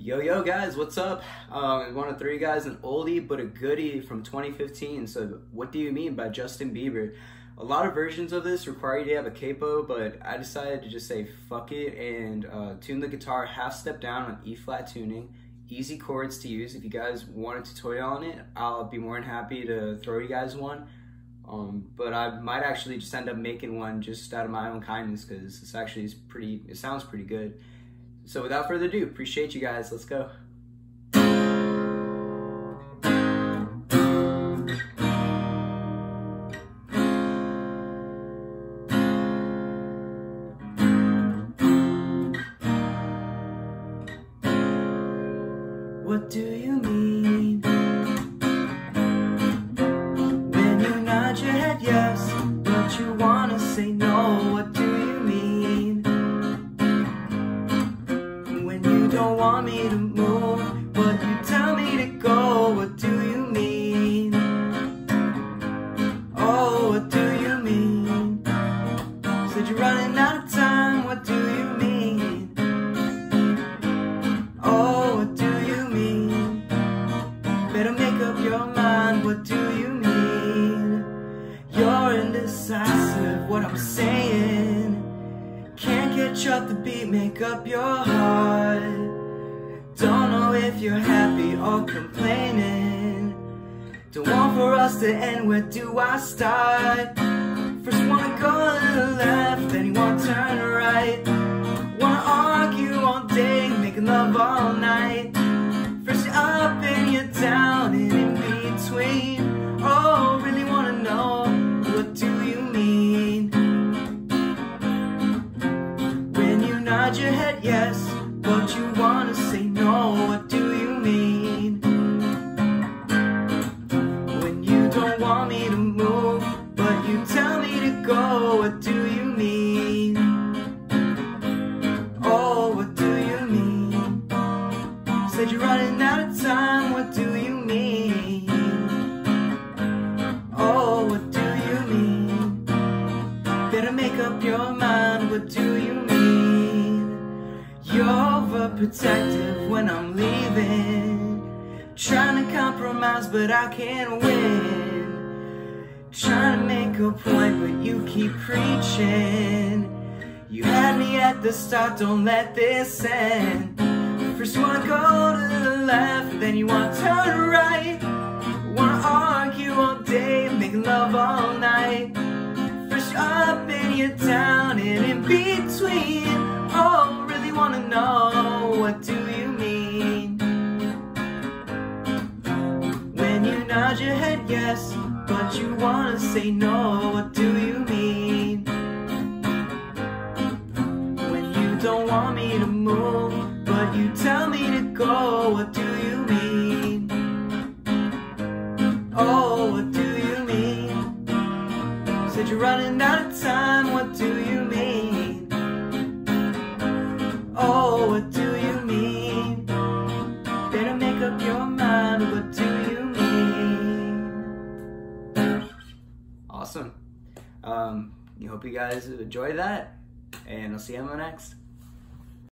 Yo, yo, guys, what's up? Um, one of three guys, an oldie but a goodie from 2015. So, what do you mean by Justin Bieber? A lot of versions of this require you to have a capo, but I decided to just say fuck it and uh, tune the guitar half step down on E flat tuning. Easy chords to use. If you guys want a tutorial on it, I'll be more than happy to throw you guys one. Um, but I might actually just end up making one just out of my own kindness because it's actually pretty. It sounds pretty good. So without further ado, appreciate you guys. Let's go. What do you mean? When you nod your head yes, but you wanna say no, what do you mean? Want me to move, but you tell me to go, what do you mean? Oh, what do you mean? Said you're running out of time, what do you mean? Oh, what do you mean? Better make up your mind, what do you mean? You're indecisive, what I'm saying. Can't catch up the beat, make up your heart. If you're happy or complaining. Don't want for us to end, where do I start? First wanna go to the left, then you wanna turn right. Wanna argue all day, making love all night. First you're up and you're down and in between. Oh, really wanna know, what do you mean? When you nod your head yes, but you wanna say no, what do want me to move, but you tell me to go, what do you mean? Oh, what do you mean? Said you're running out of time, what do you mean? Oh, what do you mean? Better make up your mind, what do you mean? You're overprotective when I'm leaving. Trying to compromise, but I can't win. Trying to make a point, but you keep preaching. You had me at the start, don't let this end. First you wanna go to the left, then you wanna turn right. Wanna argue all day, making love all night. First you're up and you're down and in between. Oh, really wanna know, what do you mean? When you nod your head yes, but you wanna say no, what do you mean? When you don't want me to move, but you tell me to go, what do you mean? Oh, what do you mean? Said you're running out of time, what do you mean? Oh, Awesome. Um, hope you guys enjoy that, and I'll see you on the next.